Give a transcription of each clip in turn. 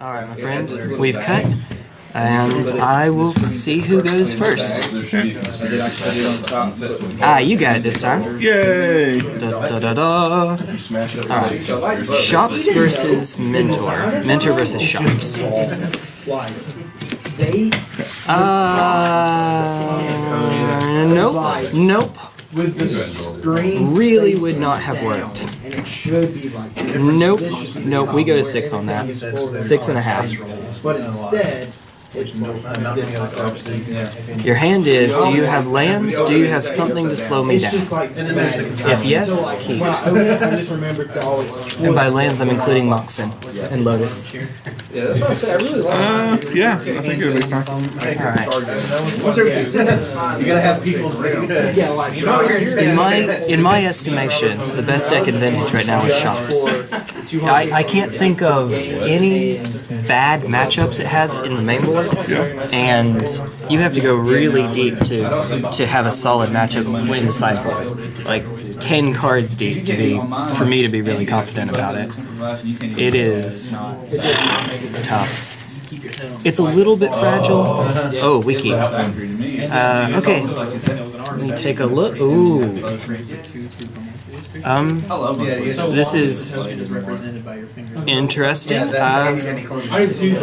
Alright, my friends, we've cut, and I will see who goes first. Ah, you got it this time. Yay! Da da da da. Alright, Shops versus Mentor. Mentor versus Shops. Why? They Uh, nope. Nope. with the string Really would not have worked. And it should be like. Nope. Nope. We go to six on that. Six and a half. But instead, it's Your hand is, do you have lands? Do you have something to slow me down? If yes, keep. When I open it, I just remembered to always. And by lands, I'm including Moxen and Lotus. Yeah, that's what I said. I really like Uh, yeah, I think it'll be fine. Alright. Once everything's in, you gotta have people. Yeah, like In my in my estimation, the best deck in Vintage right now is Shops. I, I can't think of any bad matchups it has in the main board, and you have to go really deep to to have a solid matchup win the sideboard. Like ten cards deep to be for me to be really confident about it. It is it's tough. It's a little bit fragile. Oh, wiki. Uh, okay. Let me take a look. Ooh. Um, this is interesting. Uh,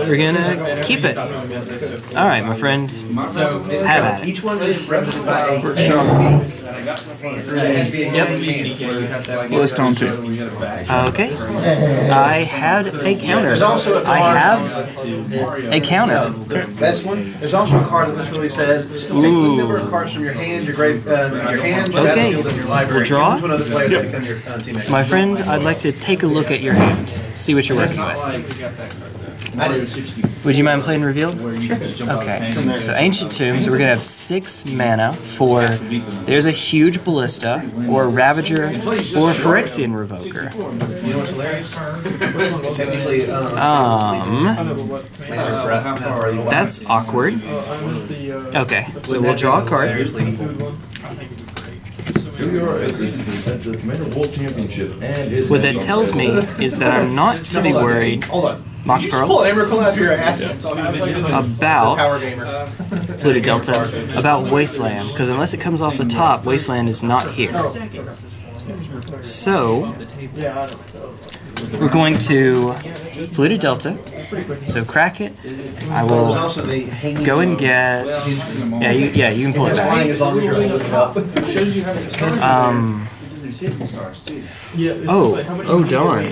we're gonna keep it. All right, my friend. Have at it. Each one is represented by a Yep. Well, it's Tom too. Okay. I had a counter. I have a counter. Best one. There's also a card that literally says, take the number of cards from your hand, your grave, uh, your hand, Okay. battlefield, and your library. Draw. Give them to another player to become your teammate. My friend, I'd like to take a look at your hand. See what you're working with. Would you mind playing reveal? Okay. So ancient tombs. We're gonna have six mana for. There's a huge ballista, or ravager, or phyrexian revoker. You know what's hilarious? Technically, uh, Um, how far are you? that's awkward. Okay, so we'll draw a card. Usually, Here we are at the, at the Commander World Championship, and his What that tells me is that I'm not to be worried. hold on. Mox You Pearl. pull out of your ass. About Polluted Delta about Wasteland, because unless it comes off the top, Wasteland is not here. Oh, so, we're going to Polluted Delta. So crack it. I will go and get. Yeah, you, yeah, you can pull it back. Um. Oh, oh darn.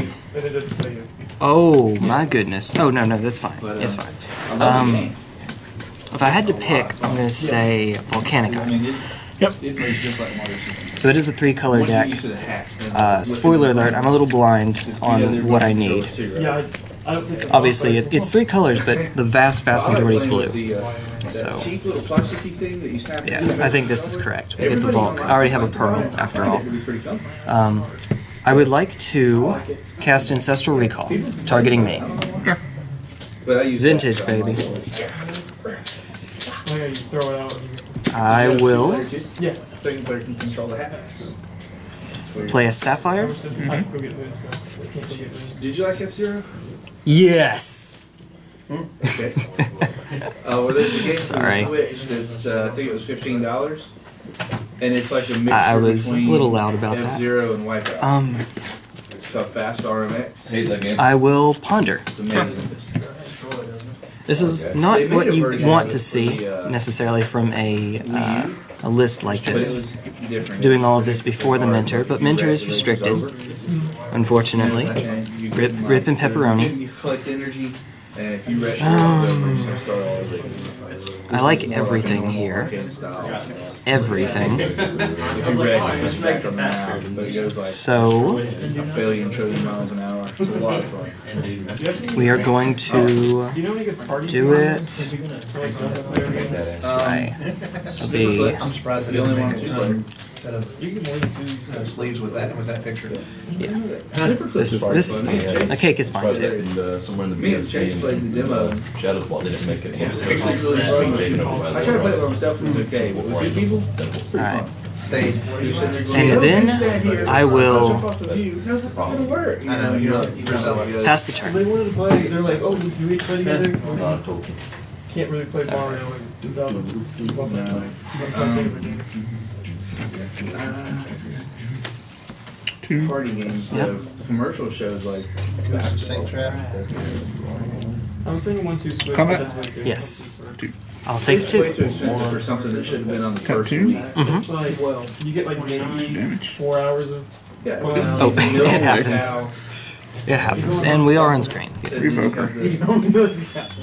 Oh my goodness. Oh no, no, that's fine. It's fine. Um, if I had to pick, I'm gonna say volcanic islands. So it is a three-color deck. Uh, spoiler alert: I'm a little blind on what I need. Obviously, it, it's three colors, but the vast, vast majority is blue. So, Cheap little plasticky thing that you snap. yeah, I think this is correct. We get the bulk. I already have a pearl, after all. Um, I would like to cast Ancestral Recall, targeting me. Vintage, baby. I will Yeah, so you can control the hat. play a Sapphire. Did you like F Zero? Yes! Okay. Uh, well, there's a game Sorry. for the Switch that's, uh, I think it was fifteen dollars. And it's like a mixture I- I was a little loud about that. F-Zero and Wipeout. Um, It's called Fast RMX. Hate that game. I will ponder. It's amazing. This is not what you want to see necessarily from a uh, a list like this. Doing all of this before the Mentor, but Mentor is restricted, unfortunately. Rip, rip and pepperoni. You I like everything here. Everything. So we are going to do it. This way. It'll be I'm surprised they only want to of uh, sleeves with that with that picture. Yeah. this is this is fine. A cake is fine too. in the, somewhere in the Me and beginning. Chase played the demo. Shadows Ball didn't make it. It's actually really fun. I tried to play it by myself, it was okay, but with two people, it's pretty Alright. fun. They, you're sitting there going, And "Oh, then you stand here, I I'll will- jump off the view." No, this is gonna work. I know, you're like, Brazil. Pass the turn. They wanted to play, they're like, oh, do we play together? Not total. Can't really play Mario without. Two. Party games, Yep. the commercial shows like. Saint Trap. I was thinking one, two, split. Combat? but that's way too Yes. expensive for- I'll take It's way two. too expensive for something that should have been on the Cut first two. week. Mhm. It's like, well, you get like maybe Damage. four hours of. Yeah. Well, Oh, it happens. It happens. And we are on screen. Revoker.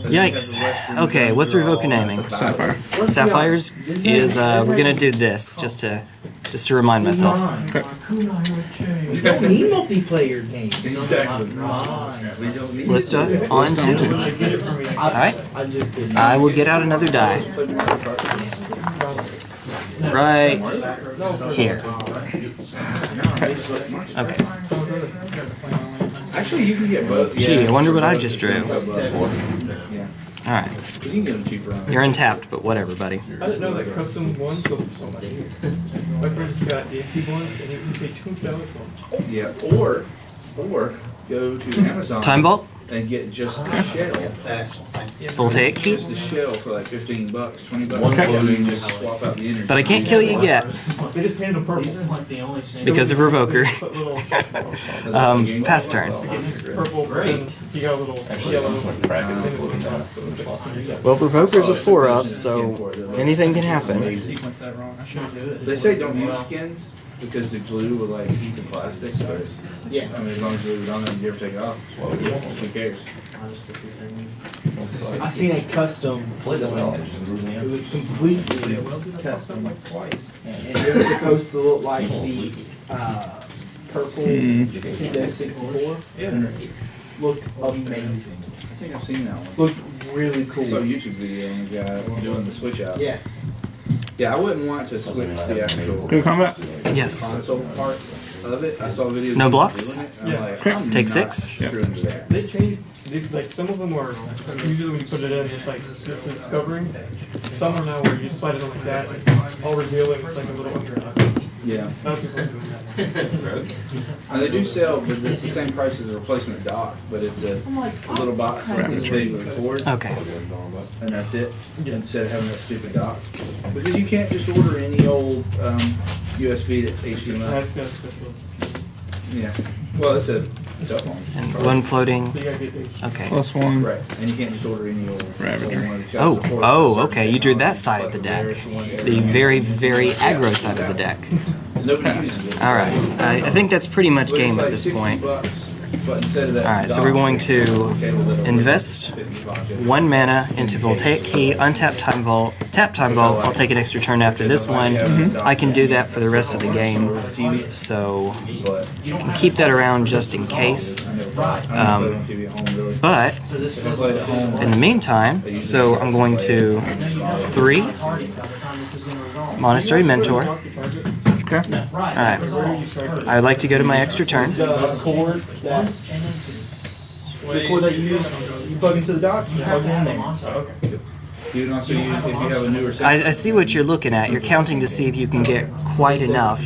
Yikes. Okay, what's Revoker naming? Sapphire. Sapphires is, uh, we're gonna do this, just to, just to remind myself. We don't need multiplayer games. Exactly. We don't need. Lista, on List on two. two. Alright, I'm just kidding. I will get out another die. Right here. Okay. Actually, you can get both. Gee, yeah. I wonder what I just drew. Yeah. Alright, You can get them cheaper. You're untapped, but whatever, buddy. I didn't know that custom ones go for so much. My friend's got Yankee ones and he can pay two dollars for them. Yeah, or, or go to Amazon. Time vault, And get just the shell. voltaic key, Just the shell for like fifteen bucks, twenty bucks. Okay. And you just swap out the energy. but I can't kill you yet They just painted them purple. because of Revoker. Put Um, pass turn. purple, but you got a little yellow thing that goes on. So it's Well, Revoker's a four up, so anything can happen. They say don't use skins because the glue will like heat the plastic, but yeah, I mean, as long as you leave it on there you never take it off, who cares? I seen a custom. It was completely custom. And it was supposed to look like the, uh, purple Nintendo sixty-four. Looked amazing. I think I've seen that one. Looked really I saw a. YouTube video on the guy doing the switch out. Yeah. Yeah, I wouldn't want to switch the actual Go combat. Yes. console part of it. I saw videos. No blocks? doing it, I'm Yeah. like, I'm Take not six? screwing with. They changed, they, like, some of them are, usually when you put it in, it's like, this is covering. Some are now where you slide it on like that, and all revealing, it's like a little under. Yeah, Not people are doing that. and they do sell, but it's the same price as a replacement dock, but it's a, a little box that's this big with a cord, Okay. and that's it. Instead of having that stupid dock, because you can't just order any old um, USB to HDMI. That's got a special, Yeah, well, it's a cell phone. And one floating. you gotta get these. Okay. Plus one. Right, and you can't just order any old. Ravager. one that's got Oh, oh, okay, you drew that side of the the deck. The very, very aggro side of the deck. Nobody uses it. Alright, I, I think that's pretty much But it's game at like this 60 point. bucks, but instead of that Alright, so we're going to invest one mana into Voltaic Key, untap Time Vault, tap Time Vault. I'll take an extra turn after this one. I can do that for the rest of the game, so you can keep that around just in case. I never play Um, on TV at home really. But If I played at home, in the meantime, so I'm going to three Monastery Mentor. Okay. Alright, I'd like to go to my extra turn. The cord that, the cord that you use, you plug into the dock, you plug it in there. you can also use, if you have a newer I, set. I see what you're looking at. You're counting to see if you can get quite enough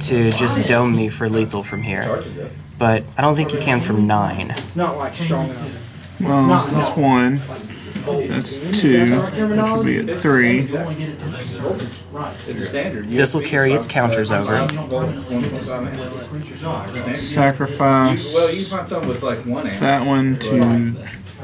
to just dome me for lethal from here. But I don't think you can from nine. It's not like strong enough. Well, that's one. That's two. That should be at three. It's a standard. This will carry its counters over. Sacrifice well, you find some with like one that one to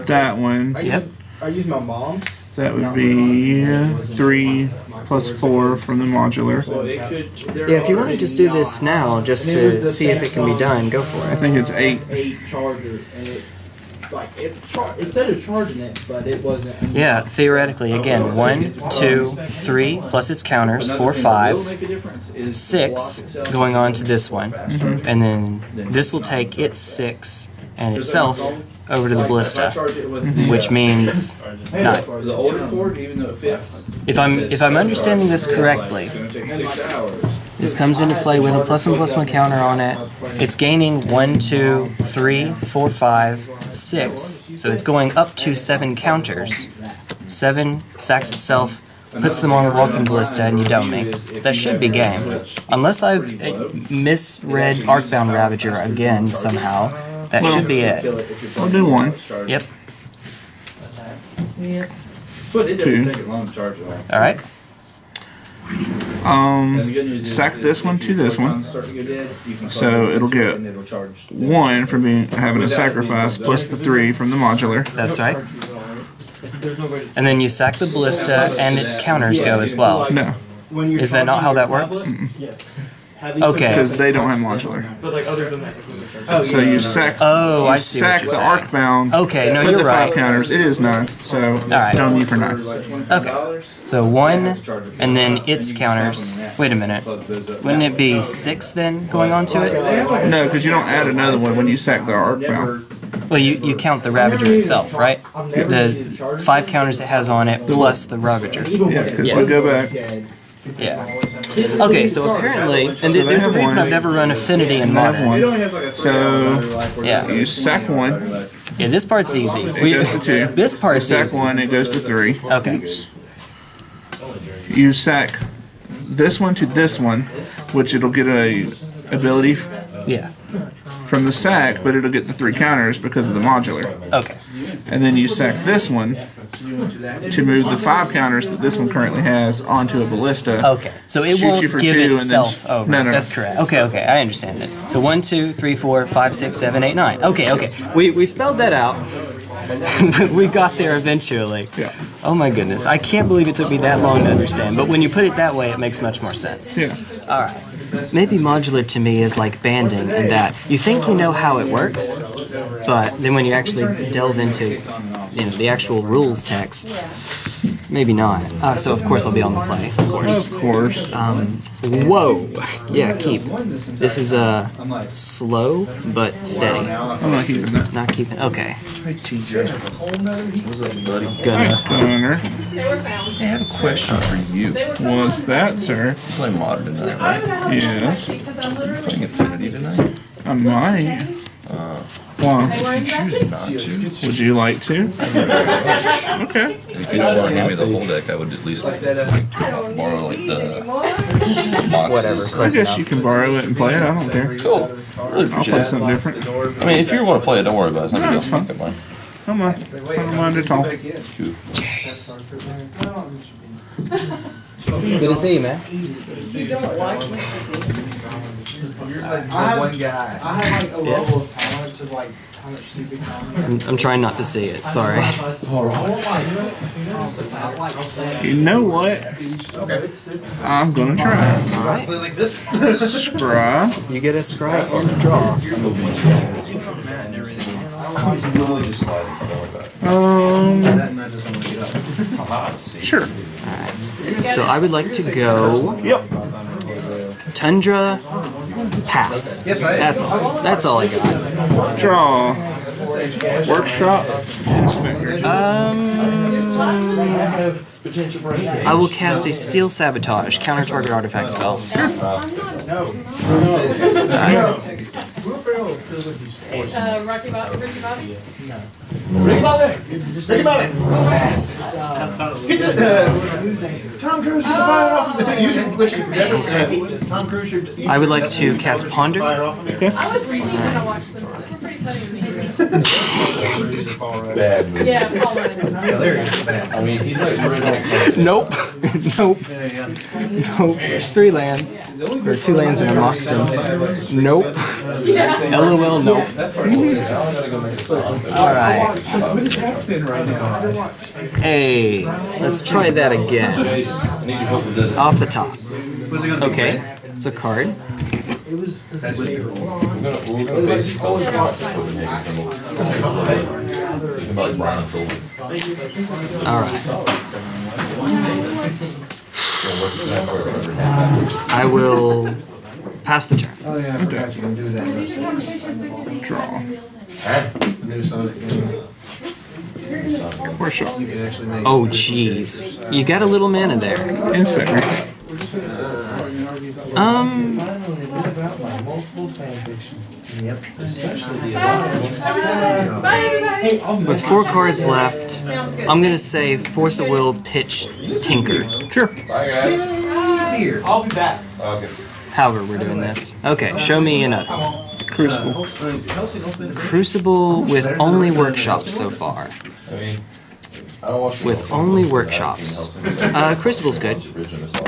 that one. I Yep. use, I use my mom's. That would be uh, three plus four from the modular. Well, it could. there Yeah, if you want to just do this now, just to see if it can be done, go for it. I think it's eight. Eight charger, and it, like, it, char- it said it was charging it, but it wasn't. Yeah, theoretically, again, one, two, three, plus its counters, four, thing that will five, make a difference is the six, going on to this one. And then this will take its six and itself over to the ballista, charge it with the, which uh, means nine. The older cord, even though it. If I'm if I'm understanding this correctly, It's gonna take six hours. this comes into play with a plus one plus one counter on it. It's gaining one, two, three, four, five, six. So it's going up to seven counters. Seven sacks itself puts them on the walking ballista, and you dome me. That should be game. Unless I've uh, misread Arcbound Ravager again somehow, that should be it. I'll do one. Yep. But it Two. doesn't take it long charge it all. All right. Um, And the good news is sack this one to this one. photons start to go dead, you can So it it'll get and it'll charge. one for being having a sacrifice plus the three from the modular. That's right. There's no way to. And then you sack the ballista, and its counters go as well. No, Is that not how that works? tablet, yeah. Have these Okay. because they don't have modular. But like other than that. Oh, So yeah, you no, no. sack. Oh, you I see what sack you're the saying. Arcbound. Okay, no, Put you're the five right. counters. It is nine. So right. dome you for nine. Okay. So one, and then its counters. Wait a minute. Wouldn't it be six then going on to it? No, because you don't add another one when you sack the Arcbound. Well, you, you count the Ravager itself, right? The five counters it has on it plus the Ravager. Yeah, because Yeah. we go back. Yeah. Okay, so apparently, and th- they there's a have reason one. I've never run Affinity in They Modern. one. So Yeah. you sack one. Yeah, this part's easy. It We, goes to two. this You part's sack easy. one. It goes to three. Okay. You sack this one to this one, which it'll get a ability f- Yeah. from the sack, but it'll get the three counters because of the modular. Okay. And then you sack this one to move the five counters that this one currently has onto a ballista. Okay. So it won't give then itself sh- over. no, no. That's correct. Okay, okay, I understand it. So one, two, three, four, five, six, seven, eight, nine. Okay, okay. We we spelled that out. we got there eventually. Yeah. Oh my goodness. I can't believe it took me that long to understand. But when you put it that way, it makes much more sense. Yeah. All right. Maybe modular to me is like banding in that you think you know how it works, but then when you actually delve into, you know, the actual rules text, maybe not. Uh, so of course I'll be on the play, of course. Of course. Um, whoa. Yeah, keep. This is uh, slow but steady. I'm not keeping that. Not keeping. Okay. What's up, buddy? Gonna. Gunner. They. I have a question for you. They were What's that, sir? You play modern tonight, right? Yeah. because I'm. Playing Affinity tonight? I might. Why? They were in Choose not to. Would you like to? Okay. If you just want to give me the whole deck, I would at least like to borrow like the boxes. Whatever. I guess enough. you can borrow it and play it. I don't care. Cool. Really I'll play something different. I mean, if you want to play it, don't worry about it. It's not a big deal. Fuck. I don't mind. I don't mind at all. Good to see you, man. I have, One guy. I have like a level of tolerance of like how much stupid comment. I'm, I'm trying not to see it. Sorry. I won't like, not like that. You know what? I'm gonna try. Play like this. Scry. You get a scry and a draw. Um, That and I just want to get up. sure. So I would like to go Yep. Tundra Pass. Yes, I. That's all. That's all I got. Draw. Workshop. Inspector. I will cast a Steel Sabotage, counter target artifact spell. Uh, Rocky Bobby, Ricky Bobby. Tom Cruise, get the fire off of me. Usually, which you never, uh, Tom Cruise should. I would like to cast Ponder. Fire off of me. I was reading when I watched them. It was pretty to me. Bad move. Yeah, Paul Rudd. Yeah, there he is. I mean, he's like original. Nope. nope. Nope. There's three lands. Or two lands and a Moxen. Nope. LOL, nope. Alright. Hey, let's try that again. I need your help with this. Off the top. Okay, it's a card. We're gonna, we're gonna base spell slot for Copenhagen symbol. Think about brown and silver. Alright. Gonna work with that or whatever. I will pass the turn. Oh yeah, I forgot you can do that. Draw. New Sonic game. Workshop. You can actually make. Oh, jeez. You got a little mana there. Inspector. Um, Finally, what about my multiple fan fiction? Yep. Bye, everybody. With four cards left, I'm gonna say Force of Will, Pitch, Tinker. Sure. Bye, guys. I'll be back. Okay. However, we're doing this. Okay, show me another. Crucible. Crucible with only workshops so far. I mean, I don't watch With only workshops. Uh, Crucible's good.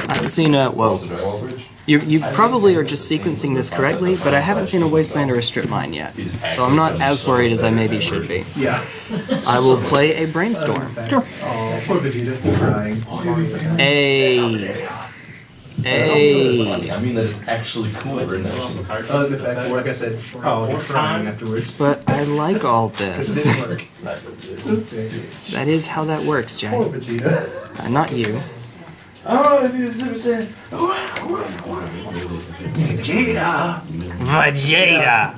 I haven't seen a. Whoa. You, you probably are just sequencing this correctly, but I haven't seen a Wasteland or a Strip Mine yet. So I'm not as worried as I maybe should be. Yeah. I will play a Brainstorm. Sure. Oh, poor Vegeta. Crying. A. A. I mean that it's actually cooler in this. Oh, the fact, like I said, oh, you're crying afterwards. But I like all this. Didn't work. That is how that works, Jay. Poor Vegeta. Uh, not you. Oh, if you ever said, Vegeta. Vegeta!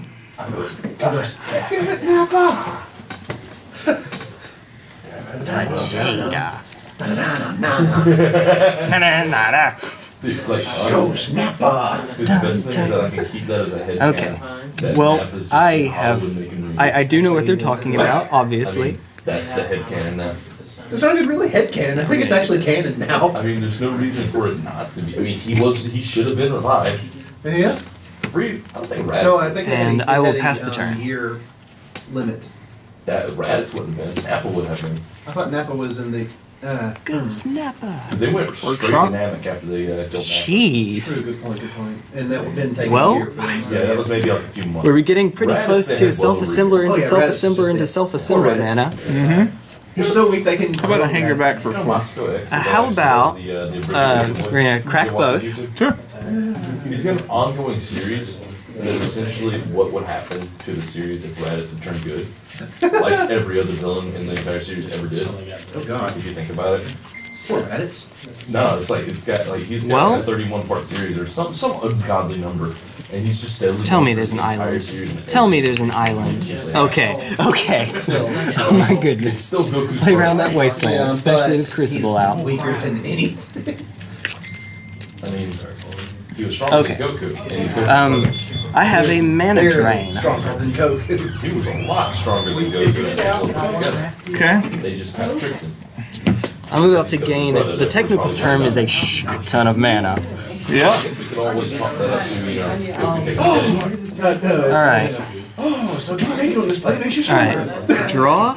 Vegeta. Like, Go honestly, Snapper. the best thing is that I can keep that as a head Okay. That Well, map is just I Hollywood have. making movies. I, I do know what they're talking about, I obviously. mean, that's the head canon now. It's not even really headcanon. I think it's actually canon now. I mean, there's no reason for it not to be. I mean, he was, he should have been revived. Yeah. Free, I don't think Raditz. No, I think they had a- And they I will had a, pass the um, turn. Year limit. that Raditz wouldn't have been. Apple would have been. I thought Nappa was in the. Uh, Go Snapper! They went straight Workshop? dynamic after they uh, killed Apple. true, Jeez. good point, good point. And that didn't take Well- a year for Yeah, that was maybe like a few months. Were we getting pretty Raditz, close to self-assembler Oh, into yeah, self-assembler into self-assembler, Raditz. Nana? He's so weak they can. How about a Hangarback for four? Moscow Uh, how about, uh, the original uh, voice. we're gonna crack You watch the both. YouTube? Sure. He's got an ongoing series that is essentially what would happen to the series if Raditz had turned good. like every other villain in the entire series ever did. Oh god. If you think about it. Poor Raditz. No, it's like it's got like he's got Well- a 31 part series or some some ungodly number, and he's just steadily. Tell me there's an the island. Tell me there's an island. Okay, okay. Oh my It's goodness. still Goku's Play around that wasteland, Yeah, especially with Crucible he's out. Weaker than any. I mean, he was stronger Okay. than Goku, and he couldn't- Um, I have a mana Barely drain. Stronger than Goku. he was a lot stronger than Goku. and they both put together. Okay. They just kind of tricked him. I'm about to gain, the technical term is a shit ton of mana. Yeah. I guess we could always talk that up to you know Goku taking a hit. Alright, Oh, so can you make it on this play? Makes you stronger. alright. Draw,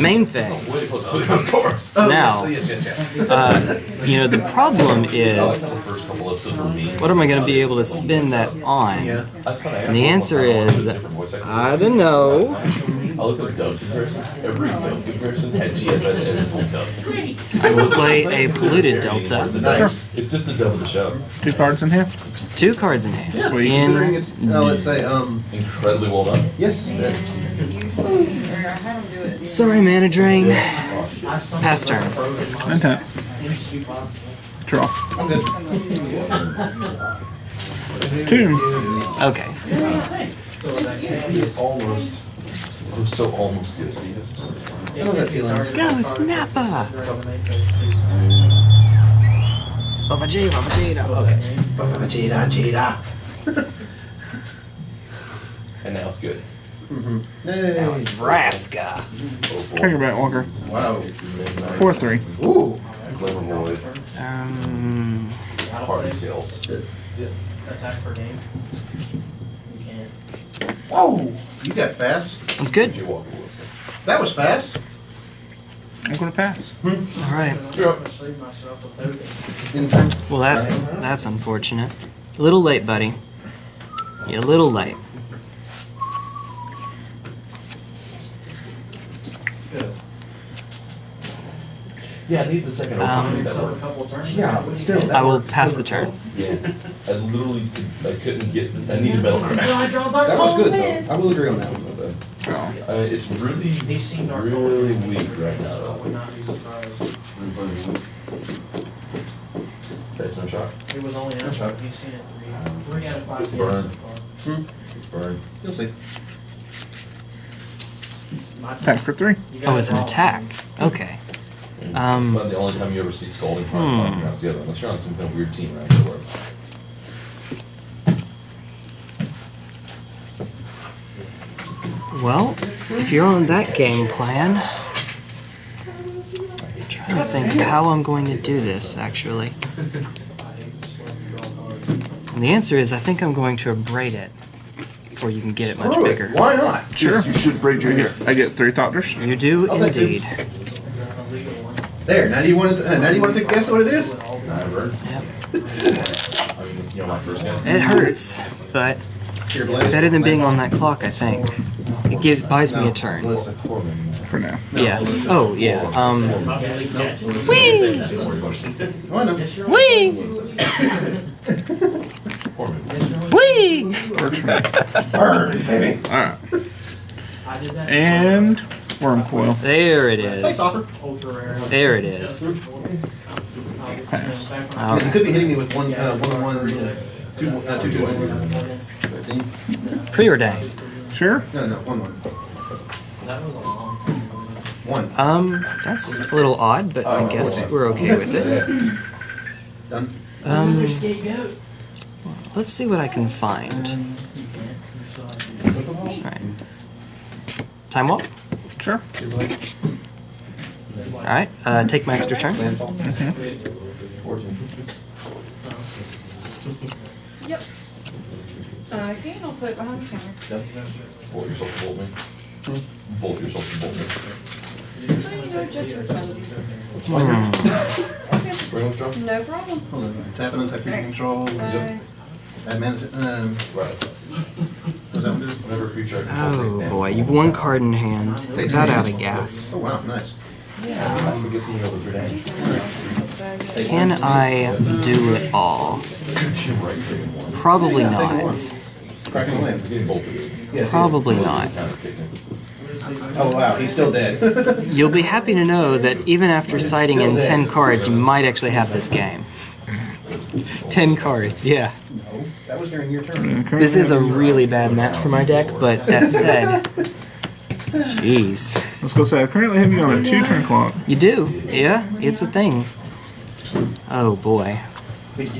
main Way phase. of course. Oh, Now. Yes, yes, yes, yes. Uh, you know, the problem is, the first couple episodes were mean. what am I gonna be able to spin that on? Yeah. That's fine. I And the answer is, I don't know. I looked up dub comparisons. Every dub comparison had GFS and it's. I will play a polluted delta. Nice. It's just the dub of the show. Two cards in hand. Two cards in hand. Considering In it's, uh, let's say, um, Incredibly well done. yes. sorry, mana drain. Pass turn. Untap. Draw. I'm good. Two. Okay. Almost. It was so almost good. I know that feeling. Go, Snapper! Baba J, Baba J. Okay. Vegeta, Vegeta. And now it's good. Mm-hmm. Now it's Vraska. Oh boy. Hangarback, Walker. Wow. Four three. Ooh. Glimmervoid. Um, Party skills. Attack per game. You can't. Whoa. You got fast. that's good. You walk? That was fast. I'm gonna pass. All right. I'm gonna save myself with everything. In turn. Well, that's that's unfortunate. A little late, buddy. You're a little late. Yeah, I need the second Um, opening that So a worked. couple turns. Yeah, but still. that I will worked. pass the turn. Yeah. I literally could, I couldn't get I needed metal crash. That was good though. I will agree on that one. Draw. I mean, it's really, He seemed our really weak right now. I though. would not be surprised. That's no shot. It was only an shot. He's seen it three, three out of five It's games so burned. far. It's burned. You'll see. My Attack for three. You Oh, got it's an wrong. attack. Okay. And Um, it's not the only time you ever see scolding from Hmm. flying across the other, unless you're on some kind of weird team right there. Where Well, if you're on that game plan, I'm trying to think how I'm going to do this actually. And the answer is I think I'm going to abrade it before you can get it much Screw it. bigger. Why not? Sure. You should braid your I hair. get, I get three thoughts. You do I'll take two. indeed. There. Now do you want to? Uh, now do you want to guess what it is? I mean, you know, my first guess. It hurts, but better than being on that clock, I think. It gives, buys me a turn. Listen. For now. Yeah. Oh, yeah. Um. I know. Wee! Wee! Works for me. Burn, baby. Alright. And Wurmcoil. There it Thanks, is. Hopper. There it is. Pass. All You could be hitting me with one, uh, one, one, two, uh, two, two. Preordained. Sure. No, no, one, one. One. Um, that's a little odd, but I guess we're okay with it. Done. Um, let's see what I can find. Alright. Time walk? Sure. Alright, uh, take my extra turn. Landfall. Yep. Uh, again, I'll put it behind the counter. Done. Bolt yourself to bolt me. Bolt yourself to bolt Well, you know, just for funsies. me. Bring them, Joe. No problem. Hold on. Tap and untap your control. Uh, Add man, um, Right. What's that one do? Whenever a creature I control oh, takes Oh boy, you've one card. in hand. About out of gas. Oh, wow, nice. That's what gets me over for damage. Can I do it all? Right click in one. Probably not. one. Cracking the land. Getting bolted. Yes, he is. Probably not. Oh, wow, he's still dead. You'll be happy to know that even after sighting in 10 cards, you might actually have this game. 10 cards, yeah. No, that was during your turn. This is a really bad match for my deck, but that said, jeez. Let's go say I currently have you on a two turn clock. You do, yeah, it's a thing. Oh boy. Let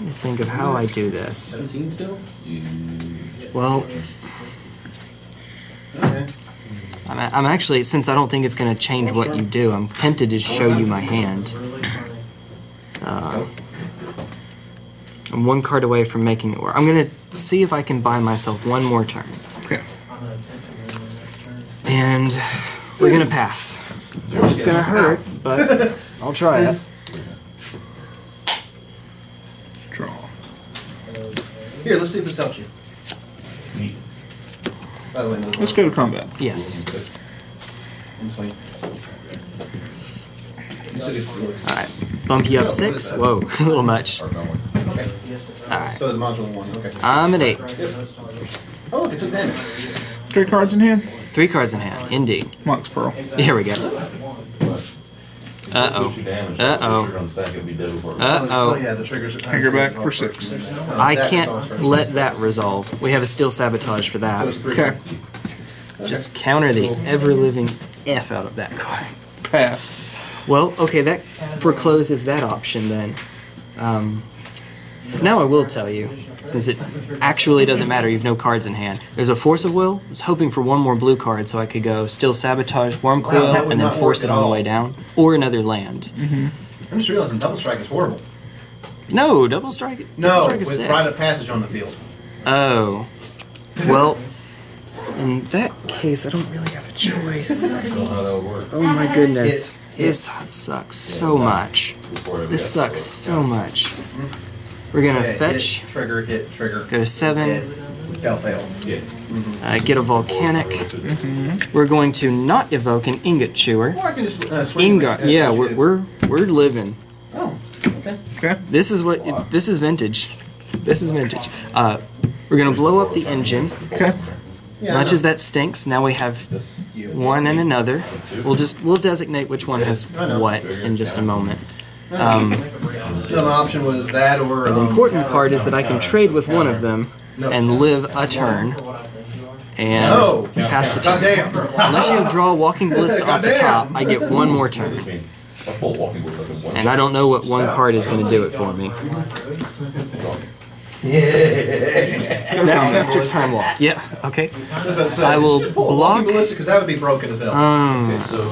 me think of how I do this. 17 still? Well, Okay. I'm, I'm actually, since I don't think it's going to change what you do, I'm tempted to show you my hand. Uh, I'm one card away from making it work. I'm going to see if I can buy myself one more turn. Okay. And we're going to pass. It's going to hurt, but I'll try it. Draw. Here, let's see if this helps you. By the way, no, Let's go to combat. Yes. I'm swinging. You still get to do it. Alright. Bump you up six. Whoa, a little much. Alright. So the modular one, okay. I'm at eight. Oh, look, it took damage. Three cards in hand. Three cards in hand. Indeed. Mox Pearl. Here we go. Uh-oh. Shoot damage. Uh-oh. Trigger on the stack, it'll be dead before. Uh Oh, oh. yeah, the triggers. are- Anchor back for six. Oh, I can't let that resolve. We have a steel sabotage for That was that. three. Okay. Just counter the ever living F out of that card. Pass. Well, okay, that forecloses that option then. Um, now I will tell you, since it actually doesn't matter, you have no cards in hand. There's a Force of Will. I was hoping for one more blue card so I could go Steel Sabotage Worm Wow, Coil that and then force it on the way down. Or another land. Mm-hmm. I'm just realizing double strike is horrible. No, Double Strike. Double No, strike is with sick. private passage on the field. Oh. Well, in that case, I don't really have a choice. I don't know how that would work. Oh my goodness. Hit, hit. This sucks so much. This sucks so much. Mm-hmm. We're gonna Yeah, fetch, Hit, trigger, hit, trigger. go to seven, Hit, fail, fail. Yeah. uh, get a volcanic. We're going to not evoke an ingot chewer. Or I can just uh. Ingot, like- yeah, we're, we're we're living. Oh, okay. Okay. This is what this is vintage. This is vintage. Uh, we're gonna blow up the engine. Okay. Yeah, Much I as that stinks, now we have one and another. We'll just we'll designate which one has what in just a moment. Um, No, my option was that or. the um, important part is that I can trade with one of them No. and live a turn and No. pass the turn. Unless you draw a Walking Ballista off the top, I get one more turn. Which means a full walking was like a one. And I don't know what one card is going to do it for me. Snapcaster Time Walk. Yeah. Okay. I was about to say, I will just pull a block- because that would be broken as hell. Um. Okay, so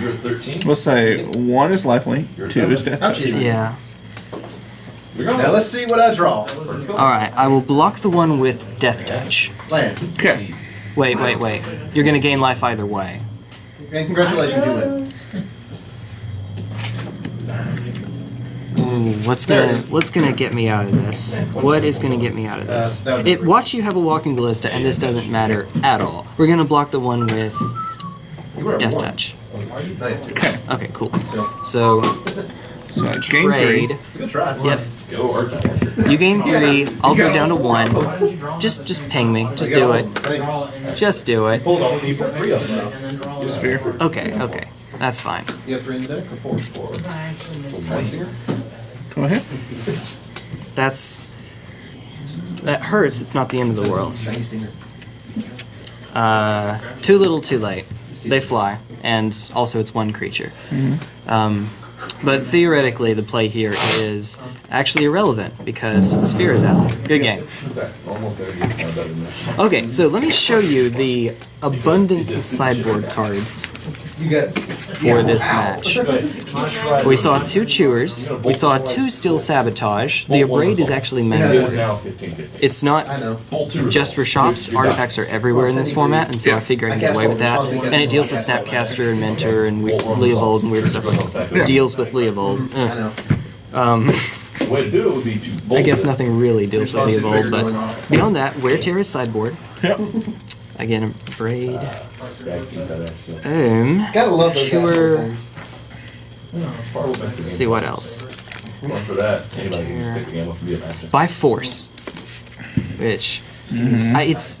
you're 13. Let's say one is lifelink, two is death touch. Yeah. Now let's see what I draw. All right. I will block the one with Death Touch. Land. Okay. Wait, wait, wait. You're gonna gain life either way. And congratulations, you win. Ooh, what's There gonna what's gonna get me out of this? What is gonna get me out of this? Uh, that would be it watch you have a walking ballista, and this doesn't matter at all. We're gonna block the one with You were at Death. Touch. No, you have two. Okay, cool. So, So So I gain trade. it's a. Yep. You gain three. I'll go down to one. Just just ping me. Just do it. Just do it. Hold on, you put three of them now. Just fair. Okay, okay. That's fine. You have three in the deck or four? Go ahead. That's that hurts. It's not the end of the world. Uh, too little, too late. They fly, and also it's one creature. Um, but theoretically, the play here is actually irrelevant because Sphere is out. Good game. Almost there. It's kind of better than that. Okay, so let me show you the abundance of sideboard cards. For this match. We saw two Chewers. We saw two Steel Sabotage. The Abrade is actually It mana. is now 15 15. It's not I know. Bolt two just for shops. Artifacts are everywhere in this format, and so I figure I can get away with that. And it deals with Snapcaster and Mentor and we- Leovold and weird stuff like that. Deals with Leovold. I know. Um, way to do it would be to I guess nothing really deals with Cause Leovold, but beyond that, Wear Terra's sideboard. Yep. Again, Braid. Gotta keep that extra. Um, Gotta love those Sure. guys. let's see what else. For that, anybody can pick the game up and be a master. By Force, which I, it's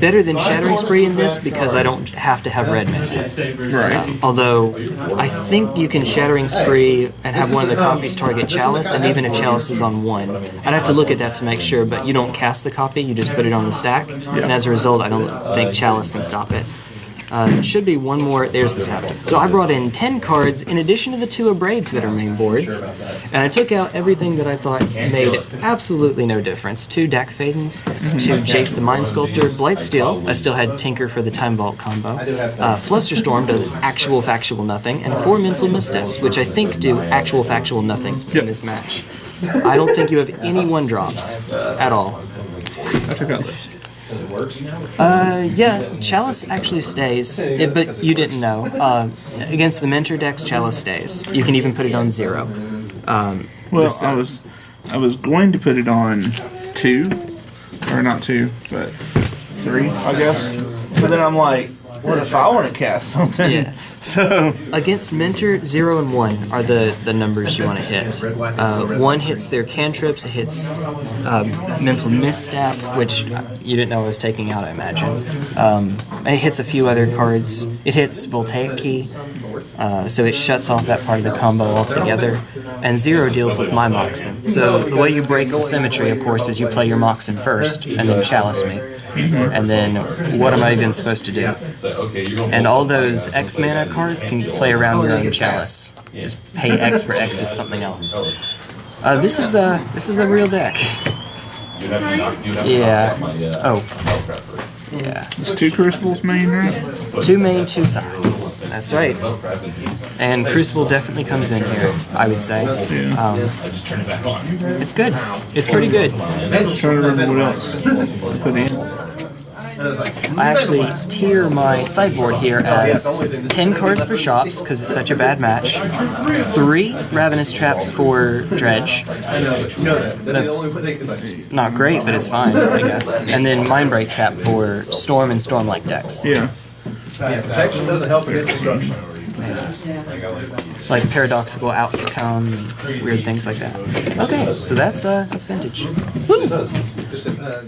better than Shattering Spree in this because I don't have to have red mana. Right. Uh, although I think you can Shattering Spree and have one of the copies target Chalice, and even if Chalice is on one, I'd have to look at that to make sure. But you don't cast the copy; you just put it on the stack, and as a result, I don't think Chalice can stop it. Uh, should be one more. There's the saddle. So I brought in ten cards in addition to the two Abrades that are main board, and I took out everything that I thought made absolutely no difference. Two Dack Faydens, two Jace the Mind Sculptor, Blightsteel. I still had Tinker for the Time Vault combo. Uh, Flusterstorm does actual factual nothing, and four Mental Missteps, which I think do actual factual nothing in this match. I don't think you have any one drops at all. I took out this. Uh, yeah, Chalice actually stays, it, but you didn't know. Uh, against the Mentor decks, Chalice stays. You can even put it on zero. Um, Well, this, uh, I was I was going to put it on two, or not two, but three, I guess. But then I'm like, what if I want to cast something? Yeah. So Against Mentor, 0 and 1 are the, the numbers you want to hit. Uh, 1 hits their cantrips, it hits um, Mental Misstep, which you didn't know I was taking out, I imagine. Um, it hits a few other cards. It hits Voltaic Key, uh, so it shuts off that part of the combo altogether. And 0 deals with my Moxen. So the way you break the symmetry, of course, is you play your Moxen first, and then Chalice me. And then what am I even supposed to do? Say, okay, you're gonna And all those X mana cards can play around your own chalice. Just pay X for X is something else. Uh, this is a this is a real deck. You'd have to knock, you'd have to Yeah. knock out my, Oh. Yeah, it's two crucibles main, right? two main, two side. That's right. Spellcraft in peace. And Crucible definitely comes in here. I would say. Um, I just turn it back on. it's good. It's pretty good. I'm trying to remember what else put in. I actually tier my sideboard here as 10 cards for shops because it's such a bad match, 3 Ravenous Traps for Dredge, I know, but you know that. That's That's- the only thing. It's like, not great, but it's fine, I guess, and then Mindbreak Trap for Storm and Storm-like decks. Yeah. Yeah, protection doesn't help against destruction. like paradoxical outcome, weird things like that. Okay, so that's uh that's vintage. Just, uh,